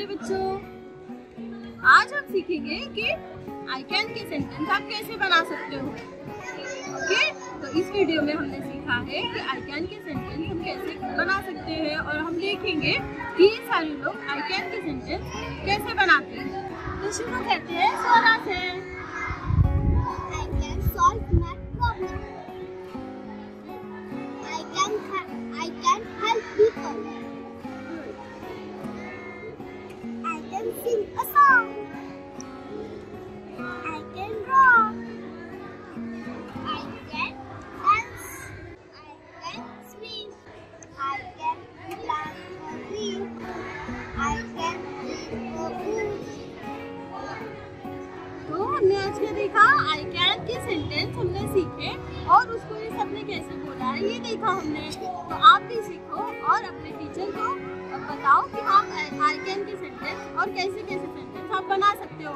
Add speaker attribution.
Speaker 1: प्यारे बच्चों। आज हम सीखेंगे कि आई कैन के सेंटेंस आप कैसे बना सकते हो। ओके तो इस वीडियो में हमने सीखा है कि आई कैन के सेंटेंस हम कैसे बना सकते हैं और हम देखेंगे कि ये सारे लोग आई कैन के सेंटेंस कैसे बनाते हैं। तो शुरू करते हैं स्वरा से। हमने आज क्या देखा? आई कैन के सेंटेंस हमने सीखे और उसको ये सबने कैसे बोला है, ये देखा हमने। तो आप भी सीखो और अपने टीचर को बताओ कि आप आई कैन के सेंटेंस और कैसे कैसे सेंटेंस आप बना सकते हो।